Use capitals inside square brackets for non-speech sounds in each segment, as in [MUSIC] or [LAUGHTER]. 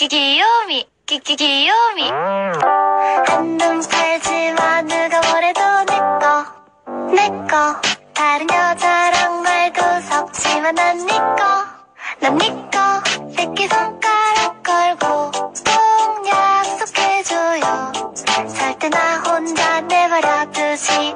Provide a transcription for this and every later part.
귀 귀요미 귀귀 귀요미 한눈 팔지만 누가 뭐래도 내꺼 내꺼 다른 여자랑 말도 섞지만 난 니꺼 난 니꺼 새끼 손가락 걸고 꼭 약속해줘요 절대 나 혼자 내버려두지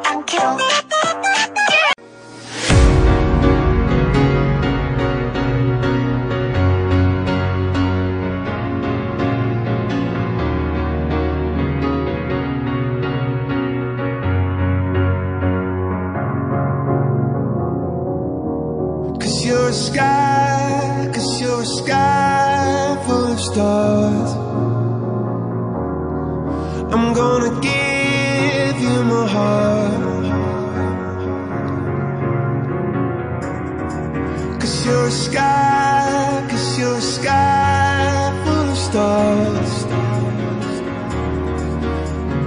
you're a sky, cause you're a sky full of stars.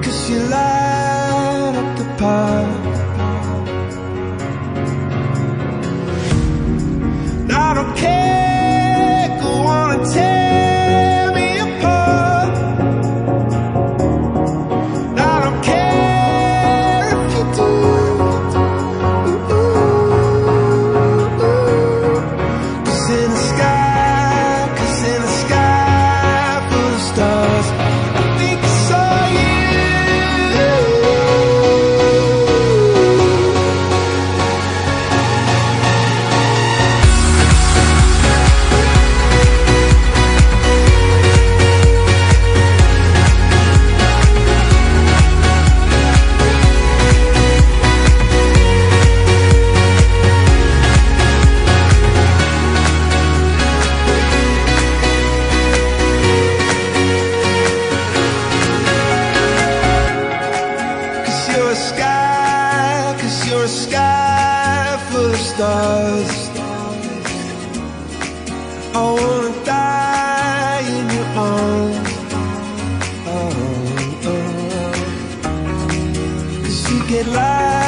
Cause you light Cause you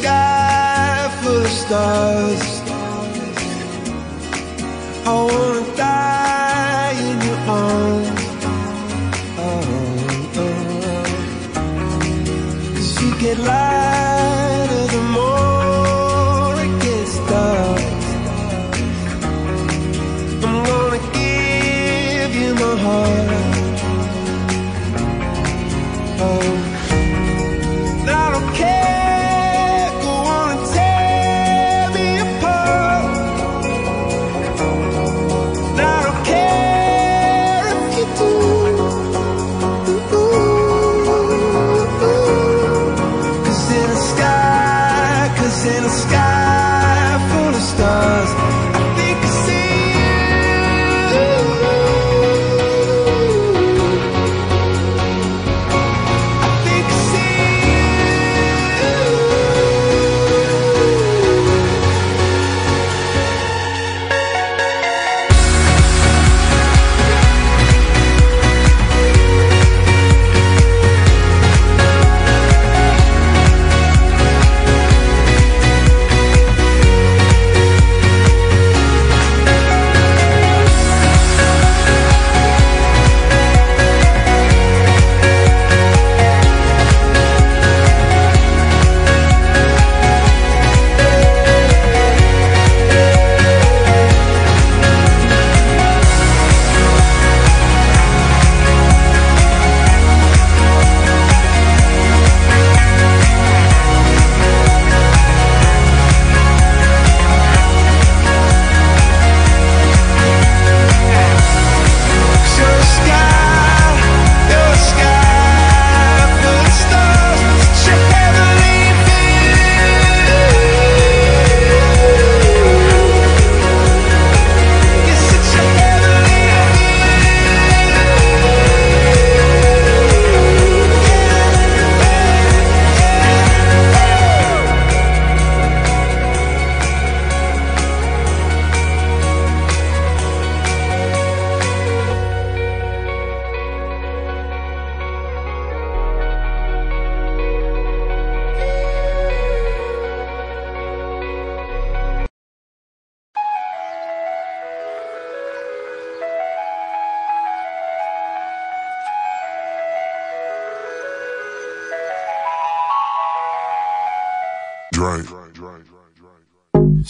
sky full of stars. I wanna die in your arms. Oh, oh. Cause you get lost.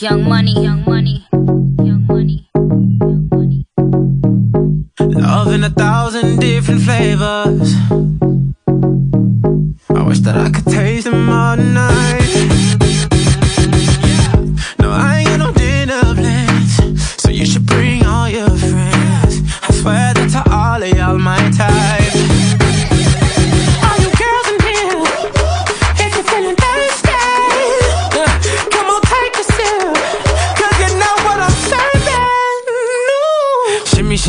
Young money, young money, young money, young money. Love in a thousand different flavors. I wish that I could taste them all night.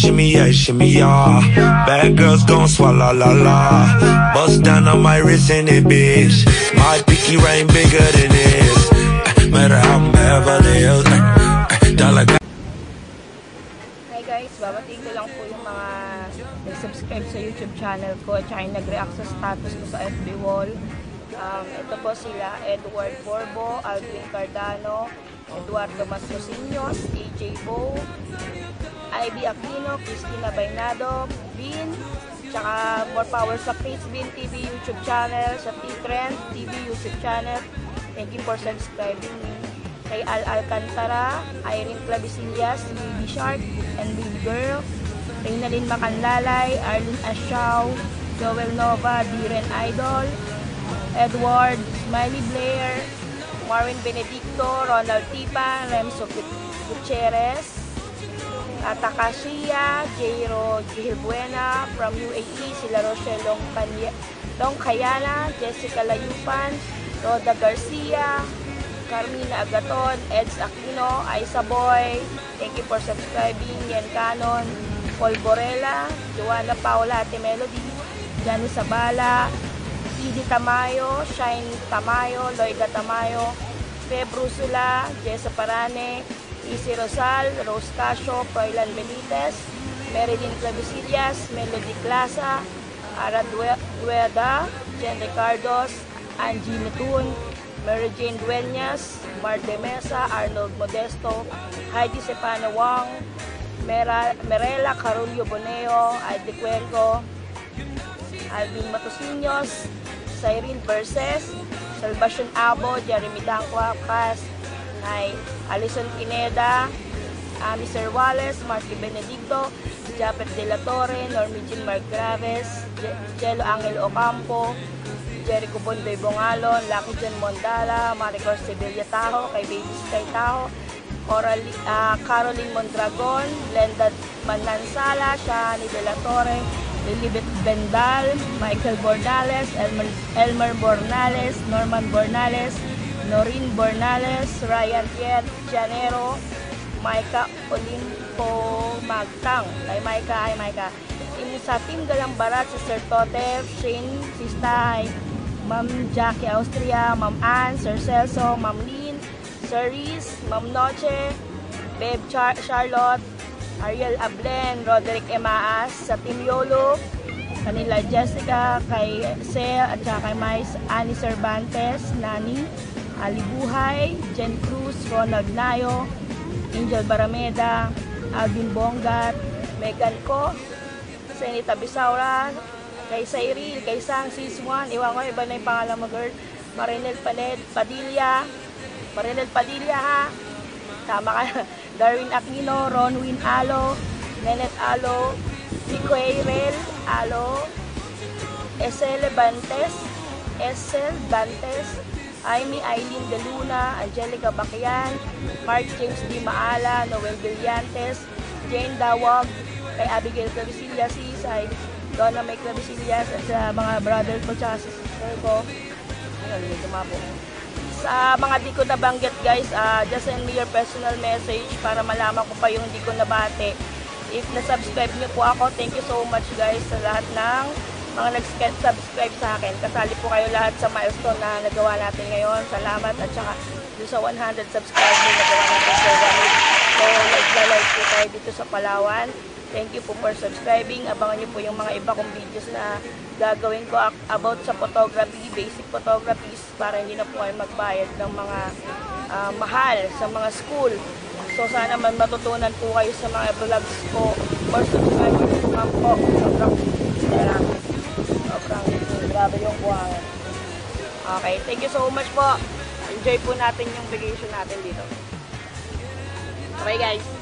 Shimmy, yeah, shimmy, yeah. Bad girls gon' swallow la la. Bust down on my wrist in it, bitch. My pinky ring bigger than this. Matter how I'm Beverly Hills. eh, eh, Dollar guys, babatiin ko lang po yung mga nag-subscribe sa YouTube channel ko at saka yung nag-react sa status ko sa FB wall. Um, ito po sila, Edward Borbo, Alvin Cardano, Eduardo Masrosinos, AJ Bo, Ivy Aquino, Christina Bainado, Bean, tsaka more power sa Chris Bean TV YouTube channel, sa T-Trend TV YouTube channel. Thank you for subscribing me. Kay Al Alcantara, Irene Clavisillas, Baby Shark, and Baby Girl, Reynalyn Macanlalay, Arlene Ashaw, Joel Nova, Diren Idol, Edward, Smiley Blair, Marvin Benedicto, Ronald Tipa, Remso Gut- Gutierrez, Atakashia, Jairo Gilbuena from UAE, sila Rochelle Longkayana, Jessica Layupan, Roda Garcia, Carmina Agaton, Eds Aquino, Aisa Boy, thank you for subscribing, Yan Canon, Paul Borella, Joanna Paula Ate Melody, Janice Sabala, Sidi Tamayo, Shine Tamayo, Loida Tamayo, Feb Brusula, Jessa Parane, Easy Rosal, Rose Casio, Froilan Benitez, Merilyn Clavisillas, Melody Clasa, Ara Due- Dueda, Jen Ricardos, Angie Netun, Mary Jane Dueñas, Mar de Mesa, Arnold Modesto, Heidi Sepana Wang, Mera, Merela Carullo Boneo, Adi Cuervo, Alvin Matosinos, Cyril Verses, Salvacion Abo, Jeremy Dangquacas, ay Alison Pineda, Ami Sir Wallace, Marky Benedicto, Japet De La Torre, Normie Jean Margraves, Je- Jello Angel Ocampo, Jericho Bondoy Bongalon, Lucky John Mondala, Maricor Sevilla Tajo, kay Baby Sky Tajo, Coral, ah, Caroline Mondragon, Glenda Manansala, Shani De La Torre, Lilibet Bendal, Michael Bornales, Elmer, Elmer Bornales, Norman Bornales, Norin Bornales, Ryan Pierre Janero, Maika Olimpo Magtang. Kay Maika, ay Maika. In, sa Team Galang Barat, si Sir Totev, Shane Sistay, Ma'am Jackie Austria, Ma'am Ann, Sir Celso, Ma'am Lynn, Sir Reese, Ma'am Noche, Babe Char- Charlotte, Ariel Ablen, Roderick Emaas, sa Team Yolo, kanila Jessica, kay Sel, at saka kay Mais, Annie Cervantes, Nani, Ali Buhay, Jen Cruz, Ronald Nayo, Angel Barameda, Alvin Bongat, Megan Ko, Senita Bisaura, kay Cyril, kay Sang Sis1, iwan ko iba na yung pangalan mo girl, Marinel Paned, Padilla, Marinel Padilla ha, tama ka, [LAUGHS] Darwin Aquino, Ronwin Alo, Nenet Alo, Piquayrel Alo, Esel Bantes, Esel Bantes, Amy Eileen De Luna, Angelica Bakian, Mark James Di Maala, Noel Villantes, Jane Dawag, kay Abigail Clavisillas, Sisay, Donna May Clavisillas, at sa mga brother ko, tsaka sa sister ko. Ayun, medyo mapo. Sa mga di ko nabanggit guys, ah, just send me your personal message para malaman ko pa yung di ko nabate. If na-subscribe niyo po ako, thank you so much guys sa lahat ng mga nag-subscribe sa akin. Kasali po kayo lahat sa milestone na nagawa natin ngayon. Salamat at saka doon sa 100 subscribers na nagawa natin sa week. So, nagla-live po tayo dito sa Palawan. Thank you po for subscribing. Abangan niyo po yung mga iba kong videos na gagawin ko about sa photography, basic photographies para hindi na po kayo magbayad ng mga ah, mahal sa mga school. So sana man matutunan po kayo sa mga vlogs ko. More subscribers naman po. Sobrang sarap. Grabe yung buhangin. Okay, thank you so much po. Enjoy po natin yung vacation natin dito. Okay guys.